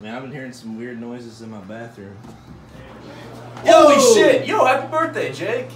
Man, I've been hearing some weird noises in my bathroom. Holy shit! Yo, happy birthday, Jake!